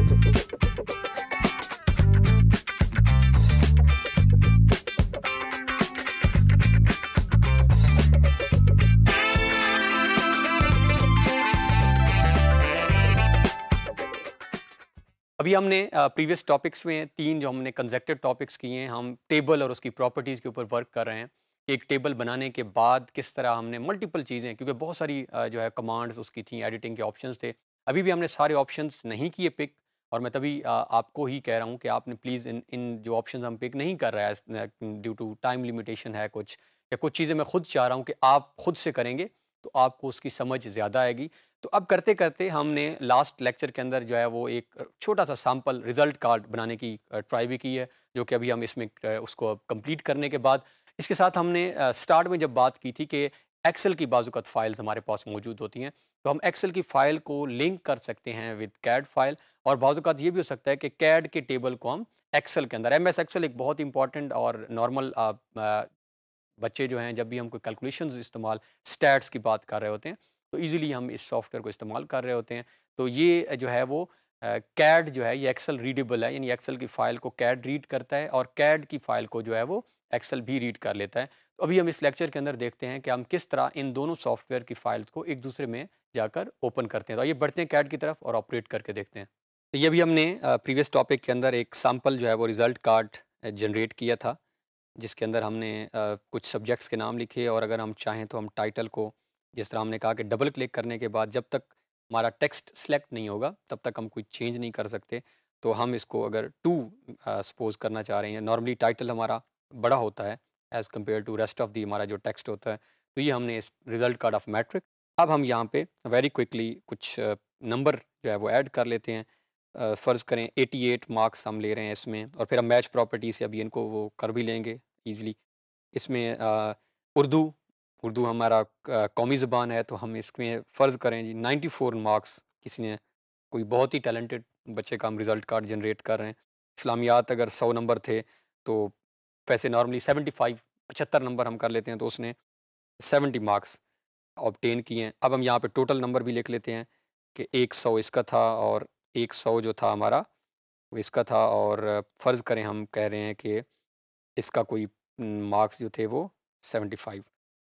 अभी हमने previous topics में तीन जो हमने कंजेक्टिव टॉपिक्स किए हैं, हम टेबल और उसकी प्रॉपर्टीज़ के ऊपर वर्क कर रहे हैं। एक टेबल बनाने के बाद किस तरह हमने मल्टीपल चीज़ें, क्योंकि बहुत सारी जो है कमांड्स उसकी थी, एडिटिंग के ऑप्शंस थे। अभी भी हमने सारे ऑप्शंस नहीं किए पिक और मैं तभी आपको ही कह रहा हूँ कि आपने प्लीज़ इन इन जो ऑप्शन हम पिक नहीं कर रहा है ड्यू टू टाइम लिमिटेशन है कुछ, या कुछ चीज़ें मैं खुद चाह रहा हूँ कि आप खुद से करेंगे तो आपको उसकी समझ ज़्यादा आएगी। तो अब करते करते हमने लास्ट लेक्चर के अंदर जो है वो एक छोटा सा सैंपल रिज़ल्ट कार्ड बनाने की ट्राई भी की है, जो कि अभी हम इसमें उसको कंप्लीट करने के बाद, इसके साथ हमने स्टार्ट में जब बात की थी कि एक्सेल की बाजुकत फाइल्स हमारे पास मौजूद होती हैं। तो हम एक्सेल की फ़ाइल को लिंक कर सकते हैं विद कैड फ़ाइल और बाजुकत ये भी हो सकता है कि कैड के टेबल को हम एक्सेल के अंदर एम एस एक्सेल एक बहुत इंपॉर्टेंट और नॉर्मल बच्चे जो हैं जब भी हम कोई कैलकुलेशन इस्तेमाल स्टैट्स की बात कर रहे होते हैं तो ईज़िली हम इस सॉफ्टवेयर को इस्तेमाल कर रहे होते हैं। तो ये जो है वो कैड uh, जो है ये एक्सेल रीडेबल है यानी एक्सेल की फ़ाइल को कैड रीड करता है और कैड की फ़ाइल को जो है वो एक्सेल भी रीड कर लेता है। तो अभी हम इस लेक्चर के अंदर देखते हैं कि हम किस तरह इन दोनों सॉफ्टवेयर की फ़ाइल्स को एक दूसरे में जाकर ओपन करते हैं। तो ये बढ़ते हैं कैड की तरफ़ और ऑपरेट करके देखते हैं। तो ये भी हमने प्रीवियस टॉपिक के अंदर एक सैंपल जो है वो रिज़ल्ट कार्ड जनरेट किया था, जिसके अंदर हमने कुछ सब्जेक्ट्स के नाम लिखे और अगर हम चाहें तो हम टाइटल को, जिस तरह हमने कहा कि डबल क्लिक करने के बाद जब तक हमारा टेक्स्ट सेलेक्ट नहीं होगा, तब तक हम कोई चेंज नहीं कर सकते। तो हम इसको अगर टू सपोज़ करना चाह रहे हैं नॉर्मली टाइटल हमारा बड़ा होता है as compare to rest of the हमारा जो टेक्स्ट होता है तो ये हमने इस रिज़ल्ट कार्ड ऑफ़ मैट्रिक अब हम यहाँ पे वेरी क्विकली कुछ नंबर जो है वो ऐड कर लेते हैं फ़र्ज़ करें 88 मार्क्स हम ले रहे हैं इसमें, और फिर हम मैच प्रॉपर्टी से अभी इनको वो कर भी लेंगे ईज़िली इसमें उर्दू उर्दू हमारा कौमी ज़बान है तो हम इसमें फ़र्ज़ करें जी नाइन्टी फोर मार्क्स किसी ने, कोई बहुत ही टैलेंटेड बच्चे का हम रिज़ल्ट कार्ड जनरेट कर रहे हैं। इस्लामियात अगर सौ नंबर थे तो वैसे नॉर्मली सेवेंटी फाइव पचहत्तर नंबर हम कर लेते हैं तो उसने सेवेंटी मार्क्स ऑबटेन किए हैं। अब हम यहाँ पे टोटल नंबर भी लिख लेते हैं कि एक सौ इसका था और एक सौ जो था हमारा, वो इसका था और फ़र्ज़ करें हम कह रहे हैं कि इसका कोई मार्क्स जो थे वो सेवेंटी फाइव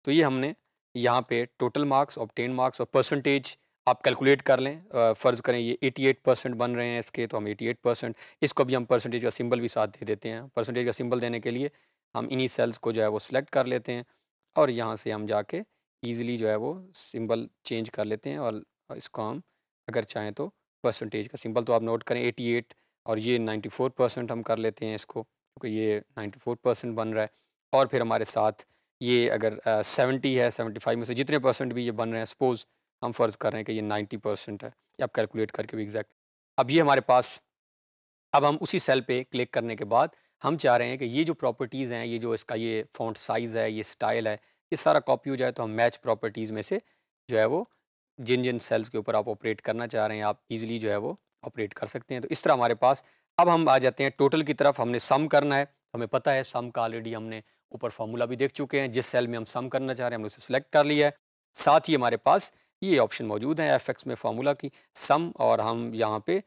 तो ये हमने यहाँ पे टोटल मार्क्स ऑप्टेन मार्क्स और परसेंटेज आप कैलकुलेट कर लें फ़र्ज़ करें ये 88 परसेंट बन रहे हैं इसके तो हम 88 परसेंट इसको भी हम परसेंटेज का सिंबल भी साथ दे देते हैं। परसेंटेज का सिंबल देने के लिए हम इन्हीं सेल्स को जो है वो सिलेक्ट कर लेते हैं और यहाँ से हम जाके ईज़िली जो है वो सिंबल चेंज कर लेते हैं और इसको हम अगर चाहें तो परसेंटेज का सिंबल तो आप नोट करें एटी और ये नाइन्टी परसेंट हम कर लेते हैं इसको, क्योंकि ये नाइन्टी परसेंट बन रहा है। और फिर हमारे साथ ये अगर सेवेंटी है सेवेंटी फाइव में से जितने परसेंट भी ये बन रहे हैं सपोज़ हम फ़र्ज़ कर रहे हैं कि ये नाइन्टी परसेंट है, या आप कैलकुलेट करके भी एग्जैक्ट अब ये हमारे पास अब हम उसी सेल पे क्लिक करने के बाद हम चाह रहे हैं कि ये जो प्रॉपर्टीज़ हैं, ये जो इसका ये फ़ॉन्ट साइज़ है, ये स्टाइल है, ये सारा कॉपी हो जाए तो हम मैच प्रॉपर्टीज़ में से जो है वो जिन जिन सेल्स के ऊपर आप ऑपरेट करना चाह रहे हैं, आप इजीली जो है वो ऑपरेट कर सकते हैं। तो इस तरह हमारे पास अब हम आ जाते हैं टोटल की तरफ़ हमने सम करना है। हमें पता है सम का ऑलरेडी हमने ऊपर फार्मूला भी देख चुके हैं, जिस सेल में हम सम करना चाह रहे हैं, हमने उसे सेलेक्ट कर लिया है। साथ ही हमारे पास ये ऑप्शन मौजूद है एफ़ एक्स में फार्मूला की। सम और हम यहाँ पे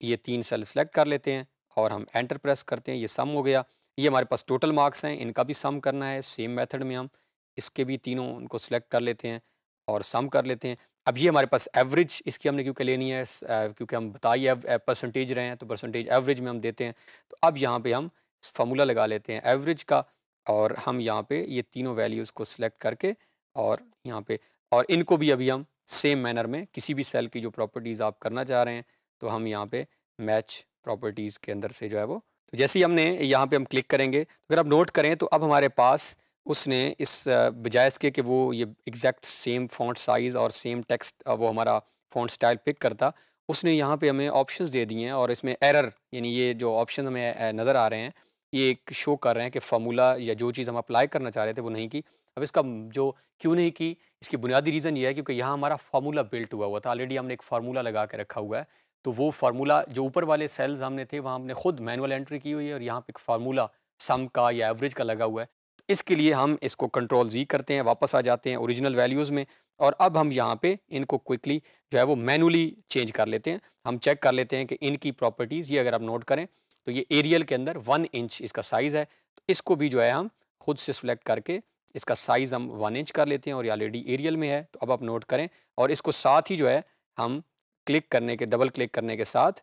ये तीन सेल सेलेक्ट कर लेते हैं और हम एंटर प्रेस करते हैं, ये सम हो गया। ये हमारे पास टोटल मार्क्स हैं, इनका भी सम करना है, सेम मेथड में हम इसके भी तीनों उनको सिलेक्ट कर लेते हैं और सम कर लेते हैं। अब ये हमारे पास एवरेज इसकी हमने क्योंकि लेनी है क्योंकि हम बताइए परसेंटेज रहे हैं तो परसेंटेज एवरेज में हम देते हैं। तो अब यहाँ पे हम फार्मूला लगा लेते हैं एवरेज का और हम यहाँ पे ये तीनों वैल्यूज़ को सिलेक्ट करके और यहाँ पे और इनको भी अभी हम सेम मैनर में किसी भी सेल की जो प्रॉपर्टीज़ आप करना चाह रहे हैं तो हम यहाँ पे मैच प्रॉपर्टीज़ के अंदर से जो है वो तो जैसे ही हमने यहाँ पे हम क्लिक करेंगे तो अगर आप नोट करें तो अब हमारे पास उसने इस बजाय इसके कि वो ये एग्जैक्ट सेम फॉन्ट साइज़ और सेम टेक्स्ट वो हमारा फॉन्ट स्टाइल पिक करता, उसने यहाँ पे हमें ऑप्शंस दे दिए हैं और इसमें एरर यानी ये जो ऑप्शन हमें नज़र आ रहे हैं ये एक शो कर रहे हैं कि फार्मूला या जो चीज़ हम अप्लाई करना चाह रहे थे वो नहीं की। अब इसका जो क्यों नहीं की, इसकी बुनियादी रीज़न ये है क्योंकि यहाँ हमारा फार्मूला बिल्ट हुआ हुआ था। ऑलरेडी हमने एक फार्मूला लगा के रखा हुआ है। तो वो फार्मूला, जो ऊपर वाले सेल्स हमने थे, वहाँ हमने खुद मैनुअल एंट्री की हुई है और यहाँ पर एक फार्मूला सम का या एवरेज का लगा हुआ है। तो इसके लिए हम इसको कंट्रोल जी करते हैं, वापस आ जाते हैं ओरिजिनल वैल्यूज़ में और अब हम यहाँ पे इनको क्विकली जो है वो मैनुअली चेंज कर लेते हैं। हम चेक कर लेते हैं कि इनकी प्रॉपर्टीज़ ये अगर आप नोट करें तो ये एरियल के अंदर वन इंच इसका साइज़ है। तो इसको भी जो है हम खुद से सिलेक्ट करके इसका साइज़ हम वन इंच कर लेते हैं और ये ऑलरेडी एरियल में है। तो अब आप नोट करें और इसको साथ ही जो है हम क्लिक करने के डबल क्लिक करने के साथ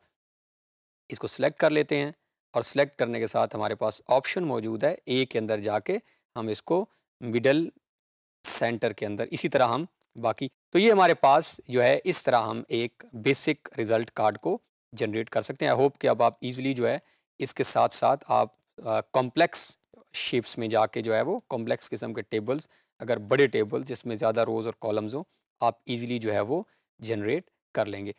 इसको सिलेक्ट कर लेते हैं और सिलेक्ट करने के साथ हमारे पास ऑप्शन मौजूद है ए के अंदर जाके हम इसको मिडल सेंटर के अंदर, इसी तरह हम बाकी तो ये हमारे पास जो है इस तरह हम एक बेसिक रिज़ल्ट कार्ड को जनरेट कर सकते हैं। आई होप कि अब आप इजीली जो है इसके साथ साथ आप कॉम्प्लेक्स शेप्स में जाके जो है वो कॉम्प्लेक्स किस्म के टेबल्स अगर बड़े टेबल्स जिसमें ज़्यादा रोज़ और कॉलम्स हो, आप इजीली जो है वो जनरेट कर लेंगे।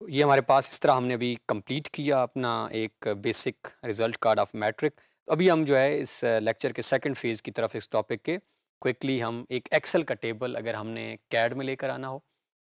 ये हमारे पास इस तरह हमने अभी कंप्लीट किया अपना एक basic result card of matric तो अभी हम जो है इस लेक्चर के सेकंड फ़ेज़ की तरफ़ इस टॉपिक के क्विकली हम एक एक्सेल का टेबल अगर हमने कैड में लेकर आना हो,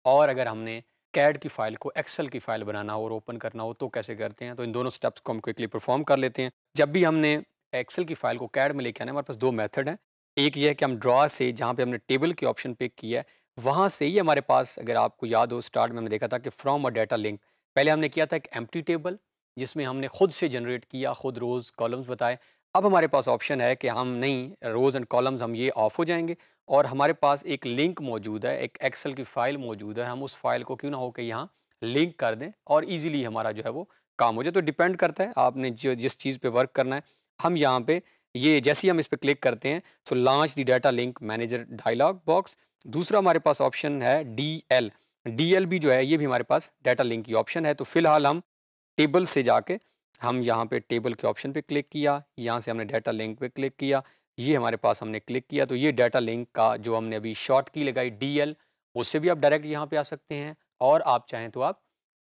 और अगर हमने कैड की फ़ाइल को एक्सेल की फ़ाइल बनाना हो और ओपन करना हो तो कैसे करते हैं? तो इन दोनों स्टेप्स को हम क्विकली परफॉर्म कर लेते हैं। जब भी हमने एक्सेल की फ़ाइल को कैड में लेके आना हमारे पास दो मेथड हैं। एक ये है कि हम ड्रॉ से, जहाँ पे हमने टेबल के ऑप्शन पिक किया है, वहाँ से ही हमारे पास, अगर आपको याद हो स्टार्ट में हमने देखा था कि फ्रॉम अ डाटा लिंक पहले हमने किया था एक एम्प्टी टेबल जिसमें हमने खुद से जनरेट किया, खुद रोज़ कॉलम्स बताए। अब हमारे पास ऑप्शन है कि हम नहीं रोज़ एंड कॉलम्स हम ये ऑफ़ हो जाएँगे और हमारे पास एक लिंक मौजूद है, एक एक्सेल की फ़ाइल मौजूद है। हम उस फ़ाइल को क्यों ना हो कि यहाँ लिंक कर दें और इजीली हमारा जो है वो काम हो जाए। तो डिपेंड करता है, आपने जो, जिस चीज़ पे वर्क करना है, हम यहाँ पे ये, जैसे ही हम इस पर क्लिक करते हैं so launch the data link manager dialog box दूसरा हमारे पास ऑप्शन है डी एल डी एल भी जो है, ये भी हमारे पास डाटा लिंक की ऑप्शन है। तो फ़िलहाल हम टेबल से जाके हम यहाँ पे टेबल के ऑप्शन पे क्लिक किया, यहाँ से हमने डाटा लिंक पे क्लिक किया, ये हमारे पास हमने क्लिक किया तो ये डाटा लिंक का जो हमने अभी शॉर्ट की लगाई डी एल उससे भी आप डायरेक्ट यहाँ पे आ सकते हैं और आप चाहें तो आप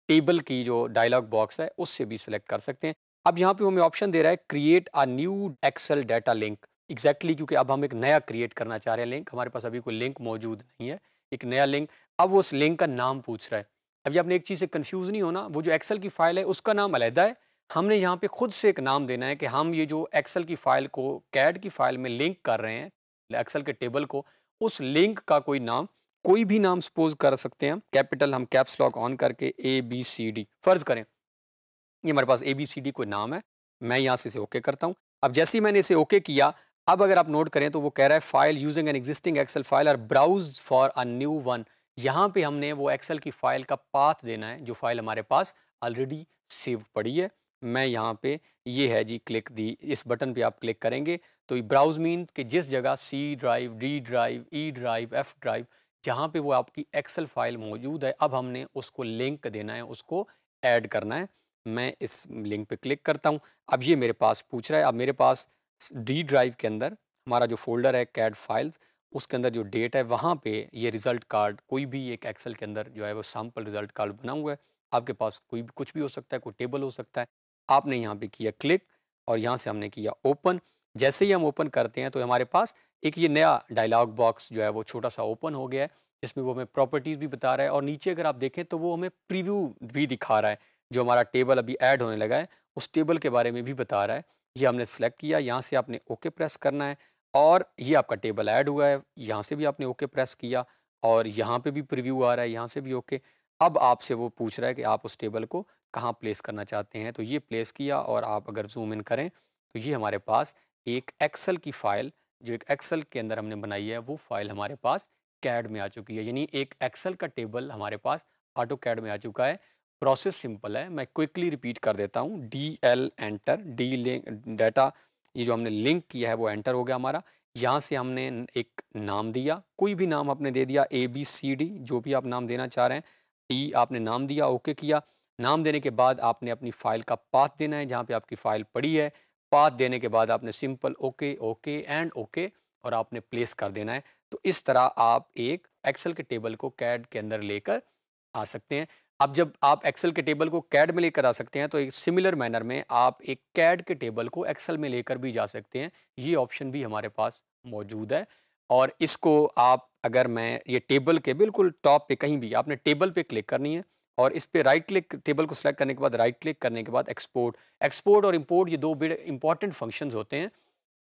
टेबल की जो डायलॉग बॉक्स है, उससे भी सिलेक्ट कर सकते हैं। अब यहाँ पे हमें ऑप्शन दे रहा है create a new Excel data link exactly क्योंकि अब हम एक नया क्रिएट करना चाह रहे हैं लिंक हमारे पास अभी कोई लिंक मौजूद नहीं है, एक नया लिंक अब वो उस लिंक का नाम पूछ रहा है। अभी आपने एक चीज़ से कन्फ्यूज़ नहीं होना, वो जो एक्सेल की फ़ाइल है, उसका नाम अलहदा है। हमने यहाँ पे खुद से एक नाम देना है कि हम ये जो एक्सेल की फ़ाइल को कैड की फ़ाइल में लिंक कर रहे हैं एक्सेल के टेबल को, उस लिंक का कोई नाम, कोई भी नाम सपोज़ कर सकते हैं कैपिटल हम कैप्स लॉक ऑन करके ए बी सी डी फ़र्ज़ करें। ये हमारे पास ए बी सी डी कोई नाम है, मैं यहाँ से इसे ओके करता हूँ। अब जैसे ही मैंने इसे ओके किया, अब अगर आप नोट करें तो वो कह रहा है file using an existing Excel file और browse for a new one यहाँ पे हमने वो एक्सेल की फ़ाइल का पाथ देना है, जो फ़ाइल हमारे पास ऑलरेडी सेव पड़ी है। मैं यहाँ पे ये है जी क्लिक दी इस बटन पे आप क्लिक करेंगे तो ब्राउज मीन कि जिस जगह C drive D drive E drive F drive जहाँ पे वो आपकी एक्सेल फ़ाइल मौजूद है, अब हमने उसको लिंक देना है, उसको ऐड करना है। मैं इस लिंक पे क्लिक करता हूँ। अब ये मेरे पास पूछ रहा है, अब मेरे पास डी ड्राइव के अंदर हमारा जो फोल्डर है कैड फाइल्स उसके अंदर जो डेट है, वहाँ पे ये रिज़ल्ट कार्ड कोई भी एक एक्सेल के अंदर जो है, वो सैंपल रिज़ल्ट कार्ड बना हुआ है। आपके पास कोई भी कुछ भी हो सकता है, कोई टेबल हो सकता है। आपने यहाँ पे किया क्लिक और यहाँ से हमने किया ओपन। जैसे ही हम ओपन करते हैं तो हमारे पास एक ये नया डायलॉग बॉक्स जो है वो छोटा सा ओपन हो गया है, जिसमें वो हमें प्रॉपर्टीज़ भी बता रहा है और नीचे अगर आप देखें तो वो हमें प्रीव्यू भी दिखा रहा है, जो हमारा टेबल अभी ऐड होने लगा है, उस टेबल के बारे में भी बता रहा है। ये हमने सेलेक्ट किया, यहाँ से आपने ओके प्रेस करना है और ये आपका टेबल ऐड हुआ है, यहाँ से भी आपने ओके प्रेस किया और यहाँ पे भी प्रीव्यू आ रहा है, यहाँ से भी ओके। अब आपसे वो पूछ रहा है कि आप उस टेबल को कहाँ प्लेस करना चाहते हैं? तो ये प्लेस किया और आप अगर जूम इन करें तो ये हमारे पास एक एक्सेल की फ़ाइल, जो एक एक्सेल के अंदर हमने बनाई है, वो फ़ाइल हमारे पास कैड में आ चुकी है। यानी एक एक्सेल का टेबल हमारे पास ऑटो कैड में आ चुका है। प्रोसेस सिंपल है, मैं क्विकली रिपीट कर देता हूँ। D L enter, D link data, ये जो हमने लिंक किया है, वो एंटर हो गया हमारा। यहाँ से हमने एक नाम दिया, कोई भी नाम आपने दे दिया, ए बी सी डी, जो भी आप नाम देना चाह रहे हैं ई आपने नाम दिया, ओके किया। नाम देने के बाद आपने अपनी फ़ाइल का पाथ देना है, जहाँ पे आपकी फ़ाइल पड़ी है। पाथ देने के बाद आपने simple okay okay and okay और आपने प्लेस कर देना है। तो इस तरह आप एक एक्सेल के टेबल को कैड के अंदर लेकर आ सकते हैं। अब जब आप एक्सेल के टेबल को कैड में लेकर आ सकते हैं तो एक सिमिलर मैनर में आप एक कैड के टेबल को एक्सेल में लेकर भी जा सकते हैं। ये ऑप्शन भी हमारे पास मौजूद है। और इसको आप अगर मैं ये टेबल के बिल्कुल टॉप पे कहीं भी, आपने टेबल पे क्लिक करनी है और इस पर राइट क्लिक, टेबल को सिलेक्ट करने के बाद, राइट क्लिक करने के बाद एक्सपोर्ट। एक्सपोर्ट और इम्पोर्ट ये दो बड़े इंपॉर्टेंट फ़ंक्शन होते हैं।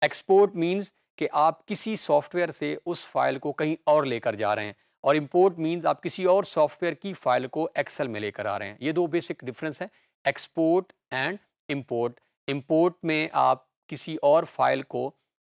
एक्सपोर्ट मीन्स कि आप किसी सॉफ्टवेयर से उस फ़ाइल को कहीं और लेकर जा रहे हैं और इम्पोर्ट मीन्स आप किसी और सॉफ्टवेयर की फ़ाइल को एक्सेल में लेकर आ रहे हैं। ये दो बेसिक डिफरेंस है, एक्सपोर्ट एंड इम्पोर्ट। इम्पोर्ट में आप किसी और फ़ाइल को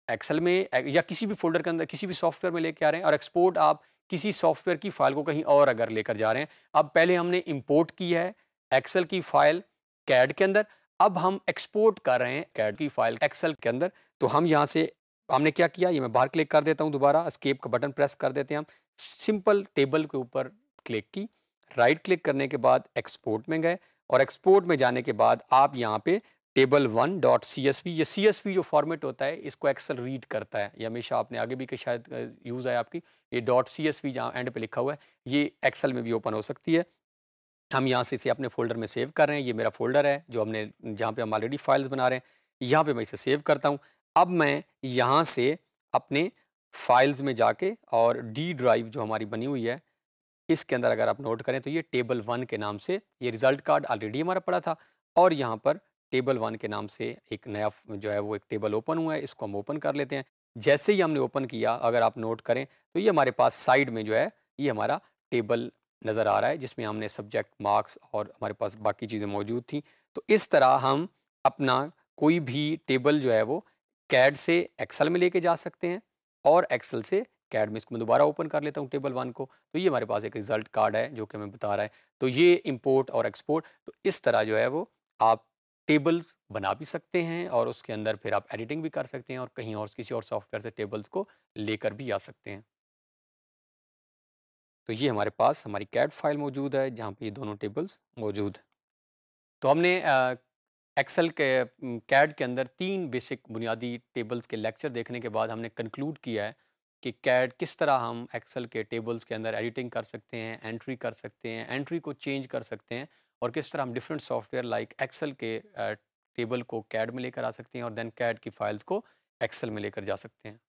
एक्सेल में, या किसी भी फोल्डर के अंदर, किसी भी सॉफ्टवेयर में लेके आ रहे हैं और एक्सपोर्ट आप किसी सॉफ्टवेयर की फ़ाइल को कहीं और अगर लेकर जा रहे हैं। अब पहले हमने इंपोर्ट की है एक्सेल की फ़ाइल कैड के अंदर। अब हम एक्सपोर्ट कर रहे हैं कैड की फ़ाइल एक्सेल के अंदर। तो हम यहाँ से, हमने क्या किया? ये मैं बाहर क्लिक कर देता हूँ दोबारा। स्केप का बटन प्रेस कर देते हैं हम। सिंपल टेबल के ऊपर क्लिक की। राइट क्लिक करने के बाद एक्सपोर्ट में गए और एक्सपोर्ट में जाने के बाद आप यहाँ पे table one dot C S V ये सी एस वी जो फॉर्मेट होता है, इसको एक्सेल रीड करता है। ये हमेशा आपने आगे भी के शायद यूज़ है आपकी। ये डॉट सी एस वी जहाँ एंड पे लिखा हुआ है, ये एक्सेल में भी ओपन हो सकती है। हम यहाँ से इसे अपने फोल्डर में सेव कर रहे हैं। ये मेरा फोल्डर है, जो हमने, जहाँ पे हम ऑलरेडी फाइल्स बना रहे हैं। यहाँ पे मैं इसे सेव करता हूँ। अब मैं यहाँ से अपने फाइल्स में जाके और डी ड्राइव जो हमारी बनी हुई है, इसके अंदर अगर आप नोट करें तो ये टेबल वन के नाम से ये रिज़ल्ट कार्ड ऑलरेडी हमारा पड़ा था। और यहाँ पर टेबल वन के नाम से एक नया जो है वो एक टेबल ओपन हुआ है, इसको हम ओपन कर लेते हैं। जैसे ही हमने ओपन किया, अगर आप नोट करें तो ये हमारे पास साइड में जो है, ये हमारा टेबल नज़र आ रहा है, जिसमें हमने सब्जेक्ट, मार्क्स और हमारे पास बाकी चीज़ें मौजूद थी। तो इस तरह हम अपना कोई भी टेबल जो है वो कैड से एक्सल में लेके जा सकते हैं और एक्सल से कैड में इसको मैं दोबारा ओपन कर लेता हूँ टेबल वन को। तो ये हमारे पास एक रिज़ल्ट कार्ड है, जो कि हमें बता रहा है। तो ये इम्पोर्ट और एक्सपोर्ट तो इस तरह जो है वो आप टेबल्स बना भी सकते हैं और उसके अंदर फिर आप एडिटिंग भी कर सकते हैं और कहीं और किसी और सॉफ्टवेयर से टेबल्स को लेकर भी आ सकते हैं। तो ये हमारे पास हमारी कैड फ़ाइल मौजूद है, जहाँ पे ये दोनों टेबल्स मौजूद हैं। तो हमने एक्सेल के कैड के अंदर तीन बेसिक बुनियादी टेबल्स के लेक्चर देखने के बाद हमने कंक्लूड किया है कि कैड किस तरह हम एक्सेल के टेबल्स के अंदर एडिटिंग कर सकते हैं, एंट्री कर सकते हैं, एंट्री को चेंज कर सकते हैं। और किस तरह हम डिफरेंट सॉफ्टवेयर लाइक एक्सेल के टेबल को कैड में लेकर आ सकते हैं और देन कैड की फाइल्स को एक्सेल में लेकर जा सकते हैं।